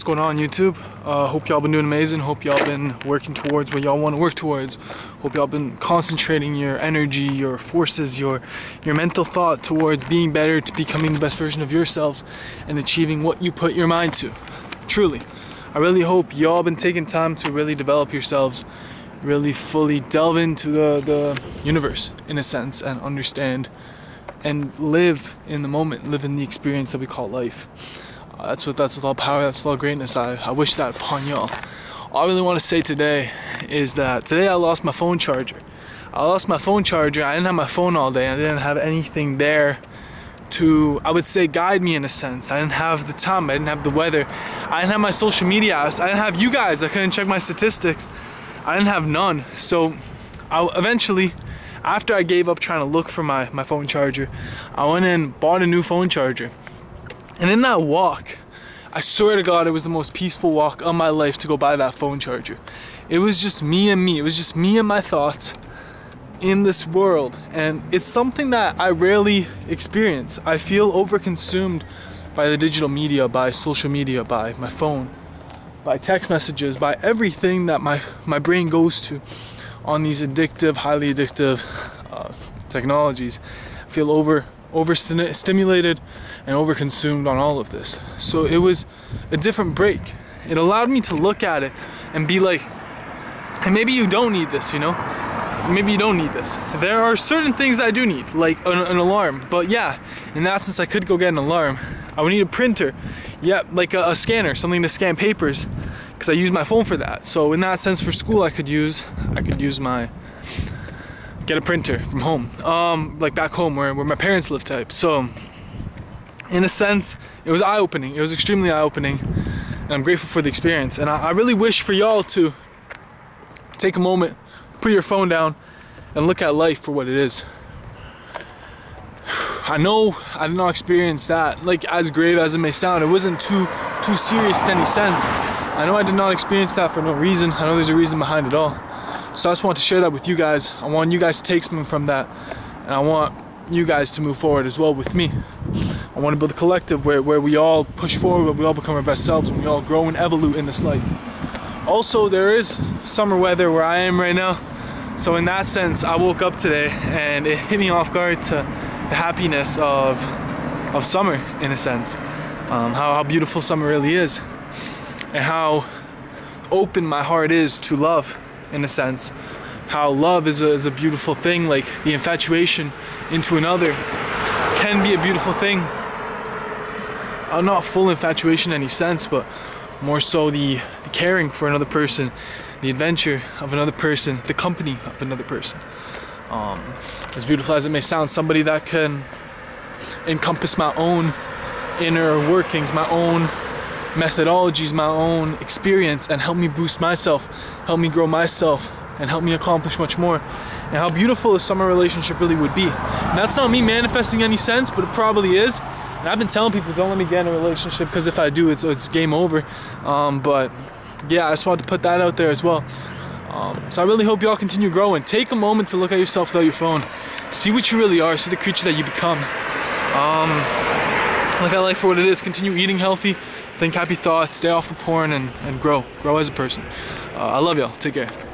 What's going on YouTube? Uh, hope y'all been doing amazing. Hope y'all been working towards what y'all want to work towards. Hope y'all been concentrating your energy, your forces, your your mental thought towards being better, to becoming the best version of yourselves, and achieving what you put your mind to. Truly, I really hope y'all been taking time to really develop yourselves, really fully delve into the the universe in a sense, and understand and live in the moment, live in the experience that we call life. That's what that's with all power, that's with all greatness. I, I wish that upon y'all. All I really want to say today is that today I lost my phone charger. I lost my phone charger. I didn't have my phone all day. I didn't have anything there to, I would say, guide me in a sense. I didn't have the time. I didn't have the weather. I didn't have my social media apps. I didn't have you guys. I couldn't check my statistics. I didn't have none. So I eventually, after I gave up trying to look for my, my phone charger, I went and bought a new phone charger. And in that walk, I swear to God, it was the most peaceful walk of my life to go buy that phone charger. It was just me and me. It was just me and my thoughts in this world. And it's something that I rarely experience. I feel overconsumed by the digital media, by social media, by my phone, by text messages, by everything that my, my brain goes to on these addictive, highly addictive uh, technologies. I feel over overstimulated and overconsumed on all of this. So it was a different break. It allowed me to look at it and be like, hey, maybe you don't need this, you know? Maybe you don't need this. There are certain things I do need, like an, an alarm. But yeah, in that sense, I could go get an alarm. I would need a printer. Yeah, like a, a scanner, something to scan papers, because I use my phone for that. So in that sense, for school, I could use, I could use my get a printer from home, um, like back home where, where my parents live type. So in a sense, it was eye-opening. It was extremely eye-opening and I'm grateful for the experience. And I, I really wish for y'all to take a moment, put your phone down and look at life for what it is. I know I did not experience that, like as grave as it may sound, it wasn't too too serious in any sense. I know I did not experience that for no reason. I know there's a reason behind it all. So I just want to share that with you guys. I want you guys to take something from that. And I want you guys to move forward as well with me. I want to build a collective where, where we all push forward, where we all become our best selves, and we all grow and evolve in this life. Also, there is summer weather where I am right now. So in that sense, I woke up today and it hit me off guard to the happiness of, of summer, in a sense. Um, how, how beautiful summer really is. And how open my heart is to love in a sense. How love is a, is a beautiful thing, like the infatuation into another can be a beautiful thing. Uh, not full infatuation in any sense, but more so the, the caring for another person, the adventure of another person, the company of another person. Um, as beautiful as it may sound, somebody that can encompass my own inner workings, my own methodologies, my own experience, and help me boost myself, help me grow myself, and help me accomplish much more. And how beautiful a summer relationship really would be. And that's not me manifesting any sense, but it probably is. And I've been telling people, don't let me get in a relationship because if I do, it's, it's game over. Um, but yeah, I just wanted to put that out there as well. Um, so I really hope y'all continue growing. Take a moment to look at yourself without your phone. See what you really are. See the creature that you become. Um, look at life for what it is. Continue eating healthy think happy thoughts, stay off the porn, and, and grow. Grow as a person. Uh, I love y'all. Take care.